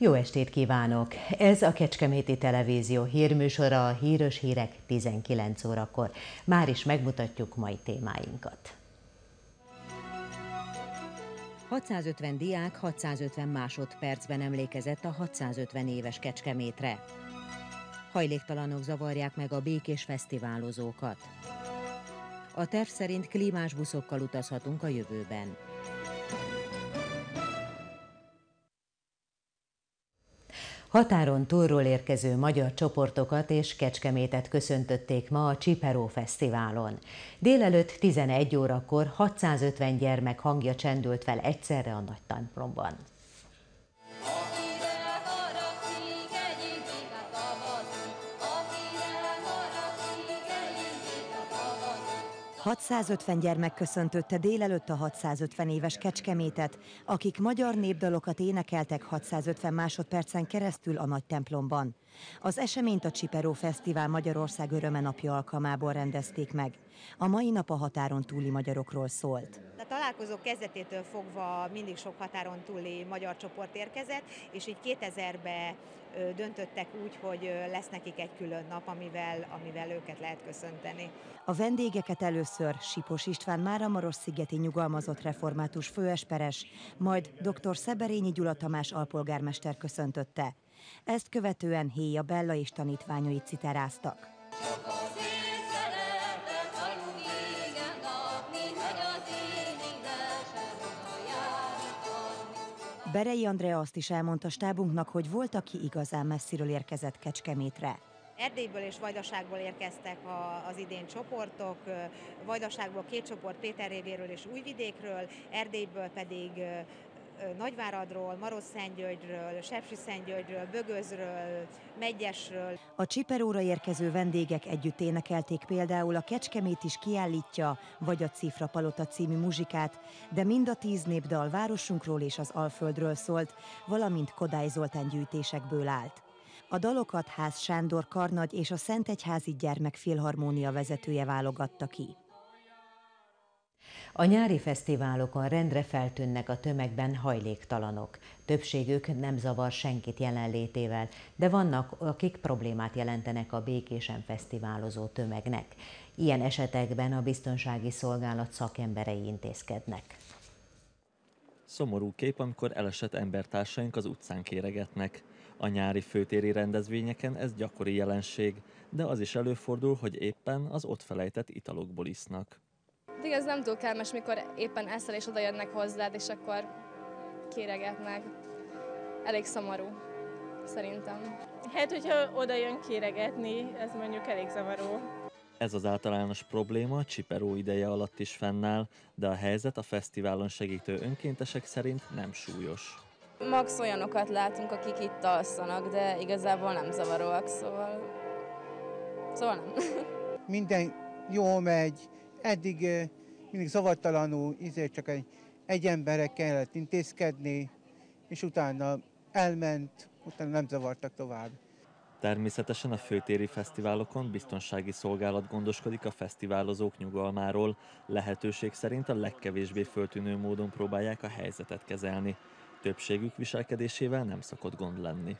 Jó estét kívánok! Ez a Kecskeméti Televízió hírműsora, a híres hírek 19 órakor. Már is megmutatjuk mai témáinkat. 650 diák 650 másodpercben emlékezett a 650 éves Kecskemétre. Hajléktalanok zavarják meg a békés fesztiválozókat. A terv szerint klímás buszokkal utazhatunk a jövőben. Határon túlról érkező magyar csoportokat és Kecskemétet köszöntötték ma a Csiperó Fesztiválon. Délelőtt 11 órakor 650 gyermek hangja csendült fel egyszerre a nagy templomban. 650 gyermek köszöntötte délelőtt a 650 éves Kecskemétet, akik magyar népdalokat énekeltek 650 másodpercen keresztül a nagy templomban. Az eseményt a Csiperó Fesztivál Magyarország Öröme Napja alkalmából rendezték meg. A mai nap a határon túli magyarokról szólt. A találkozók kezdetétől fogva mindig sok határon túli magyar csoport érkezett, és így 2000-ben döntöttek úgy, hogy lesz nekik egy külön nap, amivel, amivel őket lehet köszönteni. A vendégeket először Sipos István Máramaros-szigeti nyugalmazott református főesperes, majd dr. Szeberényi Gyula Tamás alpolgármester köszöntötte. Ezt követően Héja Bella és tanítványai citeráztak. Berei Andrea azt is elmondta stábunknak, hogy volt, aki igazán messziről érkezett Kecskemétre. Erdélyből és Vajdaságból érkeztek az idén csoportok, Vajdaságból két csoport Péter révéről és Újvidékről, Erdélyből pedig Nagyváradról, Marosszentgyörgyről, Sepsiszentgyörgyről, Bögözről, Megyesről. A Csiperóra érkező vendégek együtt énekelték például a Kecskemét is kiállítja, vagy a Cifra Palota című muzsikát, de mind a tíz népdal városunkról és az Alföldről szólt, valamint Kodály Zoltán gyűjtésekből állt. A dalokat Ház Sándor Karnagy és a Szentegyházi Gyermekfilharmónia vezetője válogatta ki. A nyári fesztiválokon rendre feltűnnek a tömegben hajléktalanok. Többségük nem zavar senkit jelenlétével, de vannak, akik problémát jelentenek a békésen fesztiválozó tömegnek. Ilyen esetekben a biztonsági szolgálat szakemberei intézkednek. Szomorú kép, amikor elesett embertársaink az utcán kéregetnek. A nyári főtéri rendezvényeken ez gyakori jelenség, de az is előfordul, hogy éppen az ott felejtett italokból isznak. De ez nem túl kellemes, mikor éppen eszel és oda jönnek hozzád, és akkor kéregetnek. Elég szomorú, szerintem. Hát, hogyha oda jön kéregetni, ez mondjuk elég zavaró. Ez az általános probléma Csiperó ideje alatt is fennáll, de a helyzet a fesztiválon segítő önkéntesek szerint nem súlyos. Max olyanokat látunk, akik itt alszanak, de igazából nem zavaróak, szóval... Szóval nem. Minden jól megy, eddig mindig zavartalanul, izé csak egy, egy emberre kellett intézkedni, és utána elment, utána nem zavartak tovább. Természetesen a főtéri fesztiválokon biztonsági szolgálat gondoskodik a fesztiválozók nyugalmáról, lehetőség szerint a legkevésbé föltűnő módon próbálják a helyzetet kezelni. Többségük viselkedésével nem szokott gond lenni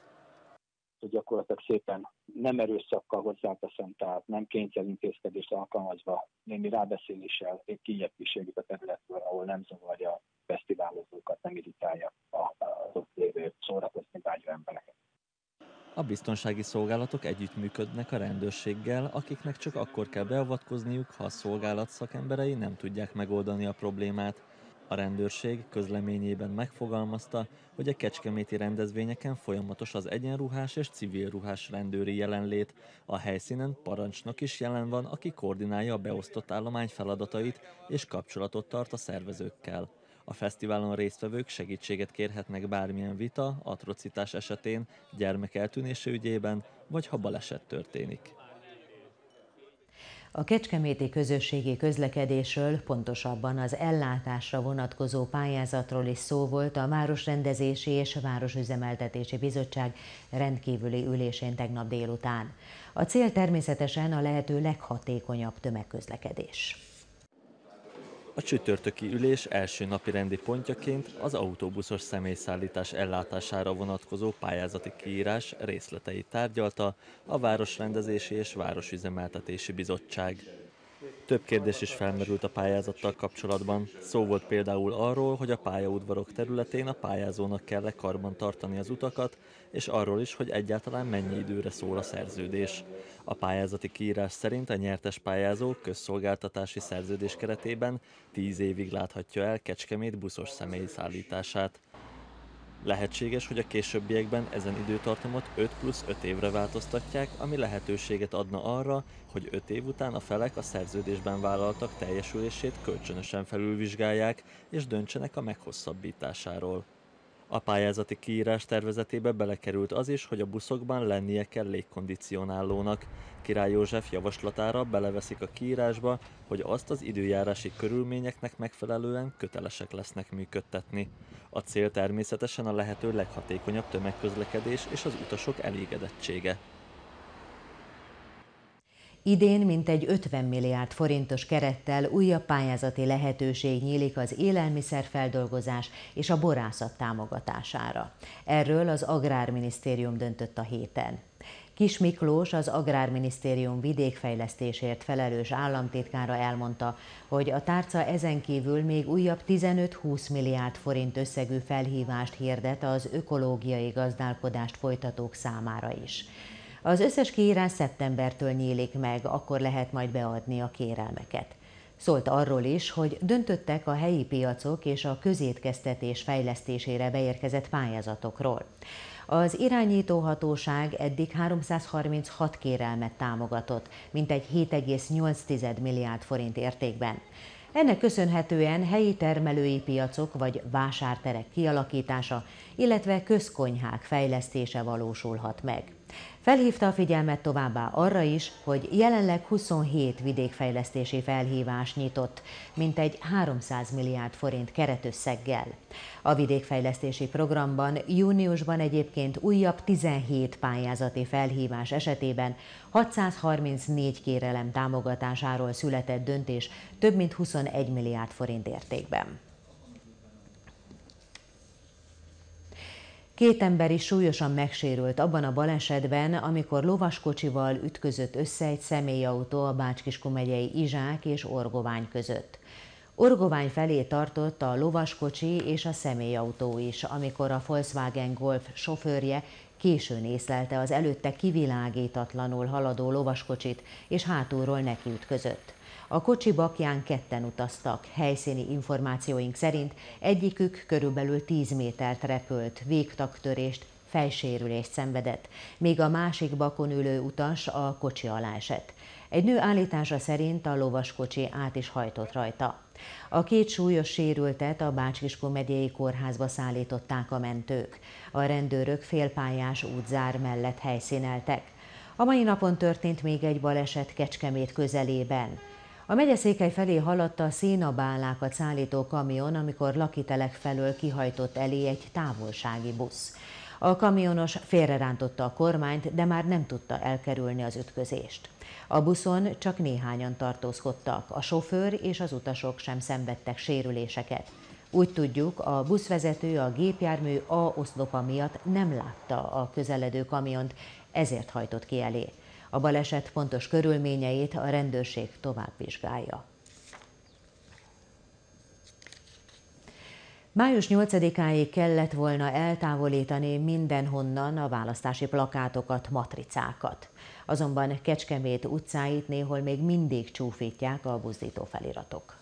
hogy gyakorlatilag szépen nem erőszakkal hozzáteszem, tehát nem kényszerintézkedést alkalmazva, némi rábeszéléssel kijebb kísérjük a területről, ahol nem zavarja a fesztiválozókat, nem irritálja az ott lévő szórakozni vágyó embereket. A biztonsági szolgálatok együttműködnek a rendőrséggel, akiknek csak akkor kell beavatkozniuk, ha a szolgálat szakemberei nem tudják megoldani a problémát. A rendőrség közleményében megfogalmazta, hogy a kecskeméti rendezvényeken folyamatos az egyenruhás és civil ruhás rendőri jelenlét. A helyszínen parancsnok is jelen van, aki koordinálja a beosztott állomány feladatait és kapcsolatot tart a szervezőkkel. A fesztiválon résztvevők segítséget kérhetnek bármilyen vita, atrocitás esetén, gyermek eltűnése ügyében, vagy ha baleset történik. A kecskeméti közösségi közlekedésről, pontosabban az ellátásra vonatkozó pályázatról is szó volt a Városrendezési és Városüzemeltetési Bizottság rendkívüli ülésén tegnap délután. A cél természetesen a lehető leghatékonyabb tömegközlekedés. A csütörtöki ülés első napi rendi pontjaként az autóbuszos személyszállítás ellátására vonatkozó pályázati kiírás részleteit tárgyalta a Városrendezési és Városüzemeltetési Bizottság. Több kérdés is felmerült a pályázattal kapcsolatban. Szó volt például arról, hogy a pályaudvarok területén a pályázónak kell-e karban tartani az utakat, és arról is, hogy egyáltalán mennyi időre szól a szerződés. A pályázati kiírás szerint a nyertes pályázó közszolgáltatási szerződés keretében 10 évig láthatja el Kecskemét buszos személyszállítását. Lehetséges, hogy a későbbiekben ezen időtartamot 5 plusz 5 évre változtatják, ami lehetőséget adna arra, hogy 5 év után a felek a szerződésben vállaltak teljesülését kölcsönösen felülvizsgálják és döntsenek a meghosszabbításáról. A pályázati kiírás tervezetébe belekerült az is, hogy a buszokban lennie kell légkondicionálónak. Király József javaslatára beleveszik a kiírásba, hogy azt az időjárási körülményeknek megfelelően kötelesek lesznek működtetni. A cél természetesen a lehető leghatékonyabb tömegközlekedés és az utasok elégedettsége. Idén mintegy 50 milliárd forintos kerettel újabb pályázati lehetőség nyílik az élelmiszerfeldolgozás és a borászat támogatására. Erről az Agrárminisztérium döntött a héten. Kis Miklós, az Agrárminisztérium vidékfejlesztésért felelős államtitkára elmondta, hogy a tárca ezen kívül még újabb 15-20 milliárd forint összegű felhívást hirdet az ökológiai gazdálkodást folytatók számára is. Az összes kiírás szeptembertől nyílik meg, akkor lehet majd beadni a kérelmeket. Szólt arról is, hogy döntöttek a helyi piacok és a közétkeztetés fejlesztésére beérkezett pályázatokról. Az irányítóhatóság eddig 336 kérelmet támogatott, mintegy 7,8 milliárd forint értékben. Ennek köszönhetően helyi termelői piacok vagy vásárterek kialakítása, illetve közkonyhák fejlesztése valósulhat meg. Felhívta a figyelmet továbbá arra is, hogy jelenleg 27 vidékfejlesztési felhívás nyitott, mintegy 300 milliárd forint keretösszeggel. A vidékfejlesztési programban júniusban egyébként újabb 17 pályázati felhívás esetében 634 kérelem támogatásáról született döntés több mint 21 milliárd forint értékben. Két ember is súlyosan megsérült abban a balesetben, amikor lovaskocsival ütközött össze egy személyautó a Bácskiskó megyei Izsák és Orgovány között. Orgovány felé tartott a lovaskocsi és a személyautó is, amikor a Volkswagen Golf sofőrje későn észlelte az előtte kivilágítatlanul haladó lovaskocsit, és hátulról nekiütközött. A kocsi bakján ketten utaztak. Helyszíni információink szerint egyikük körülbelül 10 métert repült, végtagtörést, fejsérülést szenvedett, míg a másik bakon ülő utas a kocsi alá esett. Egy nő állítása szerint a lovaskocsi át is hajtott rajta. A két súlyos sérültet a Bácskiskó megyei kórházba szállították a mentők. A rendőrök félpályás útzár mellett helyszíneltek. A mai napon történt még egy baleset Kecskemét közelében. A megyeszékely felé haladta a szénabálákat szállító kamion, amikor lakitelek felől kihajtott elé egy távolsági busz. A kamionos félrerántotta a kormányt, de már nem tudta elkerülni az ütközést. A buszon csak néhányan tartózkodtak, a sofőr és az utasok sem szenvedtek sérüléseket. Úgy tudjuk, a buszvezető a gépjármű A oszlopa miatt nem látta a közeledő kamiont, ezért hajtott ki elé. A baleset pontos körülményeit a rendőrség tovább vizsgálja. Május 8-áig kellett volna eltávolítani mindenhonnan a választási plakátokat, matricákat. Azonban Kecskemét utcáit néhol még mindig csúfítják a buzdító feliratok.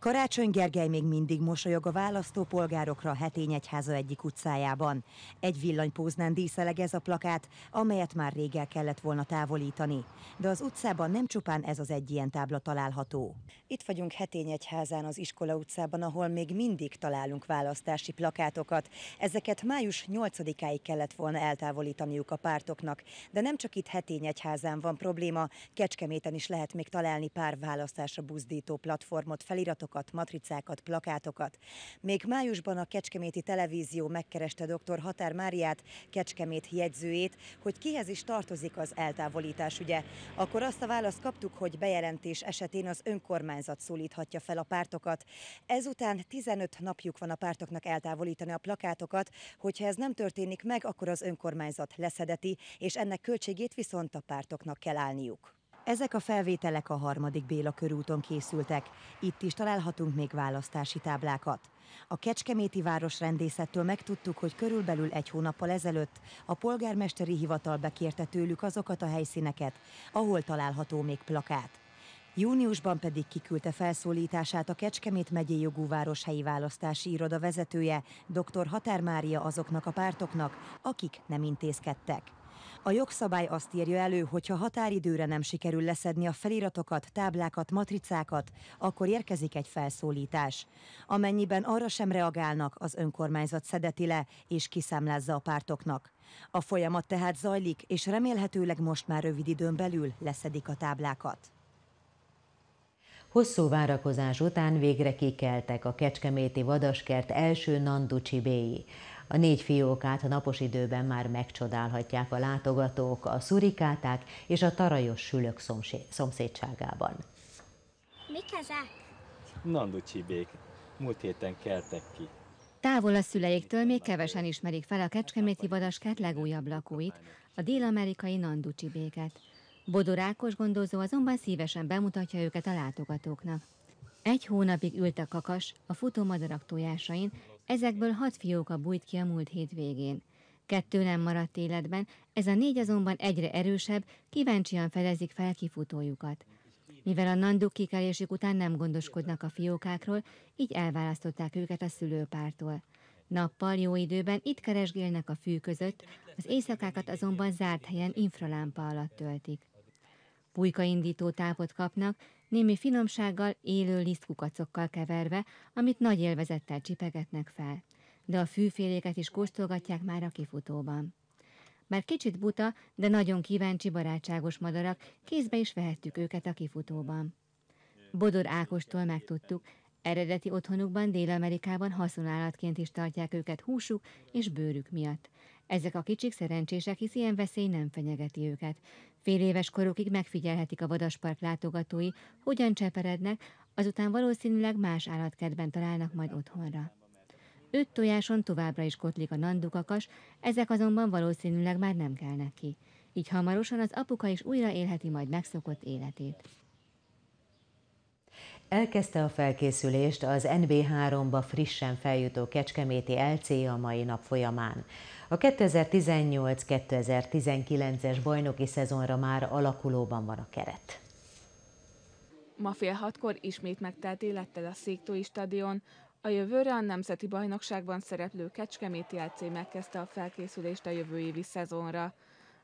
Karácsony Gergely még mindig mosolyog a választópolgárokra a Hetényegyháza egyik utcájában. Egy villanypóznán díszeleg ez a plakát, amelyet már rég el kellett volna távolítani. De az utcában nem csupán ez az egy ilyen tábla található. Itt vagyunk Hetényegyházán az Iskola utcában, ahol még mindig találunk választási plakátokat. Ezeket május 8-áig kellett volna eltávolítaniuk a pártoknak. De nem csak itt Hetényegyházán van probléma, Kecskeméten is lehet még találni pár választásra buzdító platformot, feliratok táblákat, matricákat, plakátokat. Még májusban a Kecskeméti Televízió megkereste dr. Határ Máriát, Kecskemét jegyzőjét, hogy kihez is tartozik az eltávolítás ügye. Akkor azt a választ kaptuk, hogy bejelentés esetén az önkormányzat szólíthatja fel a pártokat. Ezután 15 napjuk van a pártoknak eltávolítani a plakátokat, hogyha ez nem történik meg, akkor az önkormányzat leszedeti, és ennek költségét viszont a pártoknak kell állniuk. Ezek a felvételek a harmadik Béla körúton készültek. Itt is találhatunk még választási táblákat. A Kecskeméti városrendészettől megtudtuk, hogy körülbelül egy hónappal ezelőtt a polgármesteri hivatal bekérte tőlük azokat a helyszíneket, ahol található még plakát. Júniusban pedig kiküldte felszólítását a Kecskemét megyei jogú városhelyi választási iroda vezetője, dr. Határ Mária azoknak a pártoknak, akik nem intézkedtek. A jogszabály azt írja elő, hogy ha határidőre nem sikerül leszedni a feliratokat, táblákat, matricákat, akkor érkezik egy felszólítás. Amennyiben arra sem reagálnak, az önkormányzat szedeti le és kiszámlázza a pártoknak. A folyamat tehát zajlik, és remélhetőleg most már rövid időn belül leszedik a táblákat. Hosszú várakozás után végre kikeltek a Kecskeméti Vadaskert első Nanducsi béi. A négy fiókát a napos időben már megcsodálhatják a látogatók a szurikáták és a tarajos sülök szomszédságában. Mik ezek? Nanducsibék. Múlt héten keltek ki. Távol a szüleiktől még kevesen ismerik fel a Kecskeméti Vadaskert legújabb lakóit, a dél-amerikai nanducsibéket. Bodor Ákos gondozó azonban szívesen bemutatja őket a látogatóknak. Egy hónapig ült a kakas a futómadarak tojásain, ezekből hat fióka bújt ki a múlt hét. Kettő nem maradt életben, ez a négy azonban egyre erősebb, kíváncsian felezik fel kifutójukat. Mivel a nanduk kikelésük után nem gondoskodnak a fiókákról, így elválasztották őket a szülőpártól. Nappal jó időben itt keresgélnek a fű között, az éjszakákat azonban zárt helyen infralámpa alatt töltik. Pulykaindító tápot kapnak, némi finomsággal élő lisztkukacokkal keverve, amit nagy élvezettel csipegetnek fel. De a fűféléket is kóstolgatják már a kifutóban. Már kicsit buta, de nagyon kíváncsi barátságos madarak, kézbe is vehettük őket a kifutóban. Bodor Ákostól megtudtuk, eredeti otthonukban Dél-Amerikában haszonállatként is tartják őket húsuk és bőrük miatt. Ezek a kicsik szerencsések, hisz ilyen veszély nem fenyegeti őket. Fél éves korukig megfigyelhetik a vadaspark látogatói, hogyan cseperednek, azután valószínűleg más állatkertben találnak majd otthonra. Öt tojáson továbbra is kotlik a nandukakas, ezek azonban valószínűleg már nem kelnek ki. Így hamarosan az apuka is újra élheti majd megszokott életét. Elkezdte a felkészülést az NB3-ba frissen feljutó Kecskeméti LC a mai nap folyamán. A 2018-2019-es bajnoki szezonra már alakulóban van a keret. Ma fél hatkor ismét megtelt élettel a Széktói stadion. A jövőre a Nemzeti Bajnokságban szereplő Kecskeméti LC megkezdte a felkészülést a jövő évi szezonra.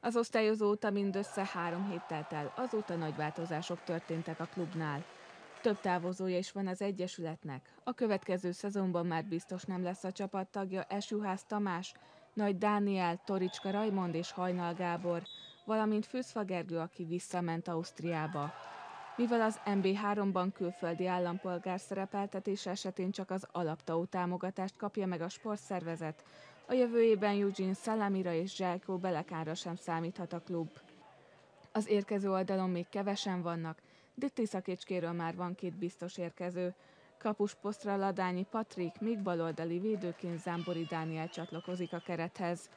Az osztályozó óta mindössze három hét telt el, azóta nagy változások történtek a klubnál. Több távozója is van az Egyesületnek. A következő szezonban már biztos nem lesz a csapattagja Esjuhász Tamás, nagy Dániel, Toricska Rajmond és Hajnal Gábor, valamint Főszfa Gergő, aki visszament Ausztriába. Mivel az MB3-ban külföldi állampolgár szerepeltetése esetén csak az alaptau támogatást kapja meg a sportszervezet, a jövő évben Eugene Szalamira és Zselkó Belekára sem számíthat a klub. Az érkező oldalon még kevesen vannak, de Tiszakécskéről már van két biztos érkező. Kapusposztra Ladányi Patrik, még baloldali védőként Zámbori Dániel csatlakozik a kerethez.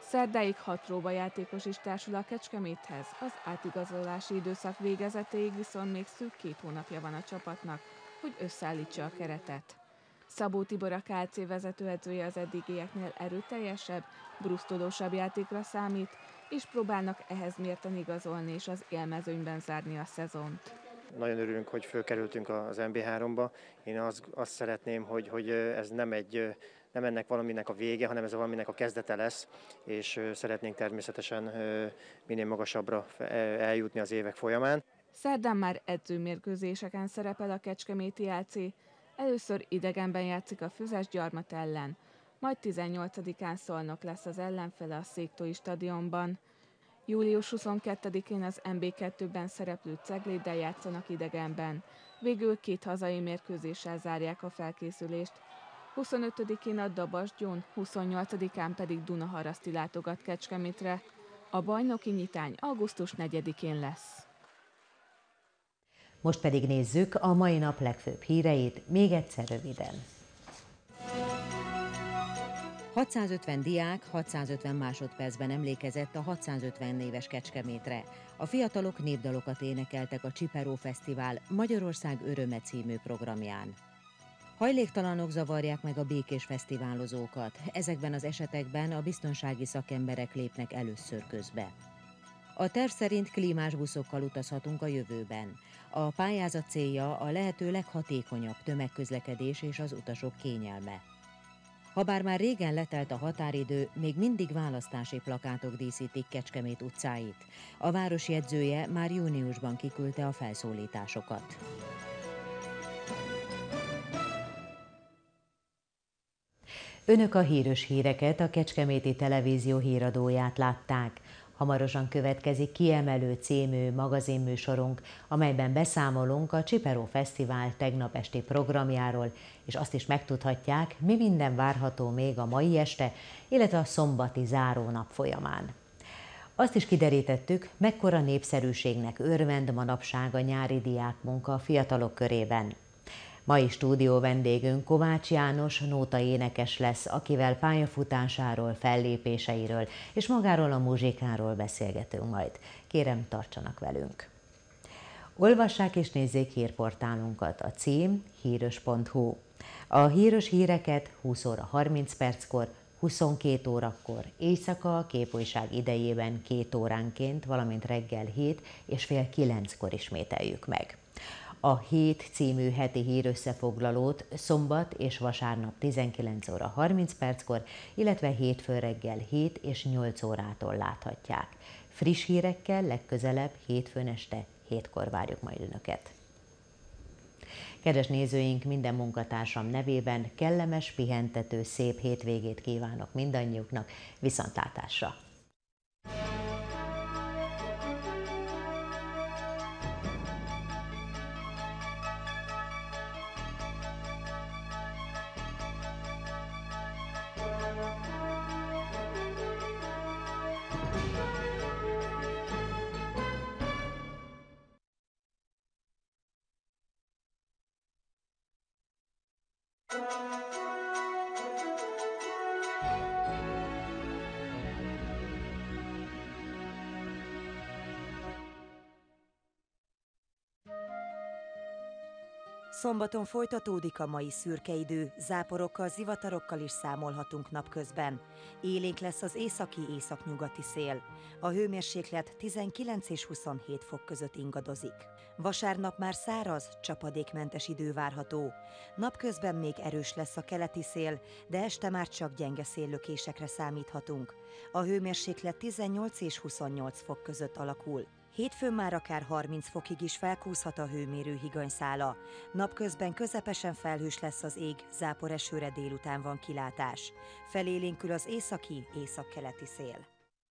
Szerdáig hat játékos is társul a Kecskeméthez, az átigazolási időszak végezetéig viszont még szűk két hónapja van a csapatnak, hogy összeállítsa a keretet. Szabó Tibor a KC vezetőedzője az eddigieknél erőteljesebb, brusztolósabb játékra számít, és próbálnak ehhez mérten igazolni és az élmezőnyben zárni a szezont. Nagyon örülünk, hogy fölkerültünk az MB3-ba. Én azt, azt szeretném, hogy, hogy ez nem egy nem ennek valaminek a vége, hanem ez valaminek a kezdete lesz, és szeretnénk természetesen minél magasabbra eljutni az évek folyamán. Szerdán már edzőmérkőzéseken szerepel a Kecskeméti LC. Először idegenben játszik a Füzes Gyarmat ellen, majd 18-án Szolnok lesz az ellenfele a Széktói stadionban. Július 22-én az MB2-ben szereplő Cegléddel játszanak idegenben. Végül két hazai mérkőzéssel zárják a felkészülést. 25-én a Dabasgyon, 28-án pedig Dunaharaszti látogat Kecskemétre. A bajnoki nyitány augusztus 4-én lesz. Most pedig nézzük a mai nap legfőbb híreit, még egyszer röviden. 650 diák 650 másodpercben emlékezett a 650 éves Kecskemétre. A fiatalok népdalokat énekeltek a Csiperó Fesztivál Magyarország Öröme című programján. Hajléktalanok zavarják meg a békés fesztiválozókat. Ezekben az esetekben a biztonsági szakemberek lépnek először közbe. A terv szerint klímás buszokkal utazhatunk a jövőben. A pályázat célja a lehető leghatékonyabb tömegközlekedés és az utasok kényelme. Habár már régen letelt a határidő, még mindig választási plakátok díszítik Kecskemét utcáit. A város jegyzője már júniusban kiküldte a felszólításokat. Önök a híres híreket, a Kecskeméti Televízió híradóját látták. Hamarosan következik kiemelő című magazinműsorunk, amelyben beszámolunk a Csiperó Fesztivál tegnap esti programjáról, és azt is megtudhatják, mi minden várható még a mai este, illetve a szombati zárónap folyamán. Azt is kiderítettük, mekkora népszerűségnek örvend manapság a nyári diákmunka a fiatalok körében. Mai stúdió vendégünk Kovács János nóta énekes lesz, akivel pályafutásáról, fellépéseiről és magáról a muzsikáról beszélgetünk majd. Kérem, tartsanak velünk! Olvassák és nézzék hírportálunkat. A cím híros.hu. A híros híreket 20 óra 30 perckor, 22 órakor, éjszaka a képújság idejében két óránként, valamint reggel 7 és fél 9-kor ismételjük meg. A Hét című heti hírösszefoglalót szombat és vasárnap 19 óra 30 perckor, illetve hétfő reggel 7 és 8 órától láthatják. Friss hírekkel legközelebb hétfőn este 7-kor várjuk majd Önöket. Kedves nézőink, minden munkatársam nevében kellemes, pihentető, szép hétvégét kívánok mindannyiuknak, viszontlátásra! Szombaton folytatódik a mai szürke idő, záporokkal, zivatarokkal is számolhatunk napközben. Élénk lesz az északi északnyugati szél. A hőmérséklet 19 és 27 fok között ingadozik. Vasárnap már száraz, csapadékmentes idő várható. Napközben még erős lesz a keleti szél, de este már csak gyenge széllökésekre számíthatunk. A hőmérséklet 18 és 28 fok között alakul. Hétfőn már akár 30 fokig is felkúszhat a hőmérő higanyszála. Napközben közepesen felhős lesz az ég, záporesőre délután van kilátás. Felélénkül az északi, északkeleti szél.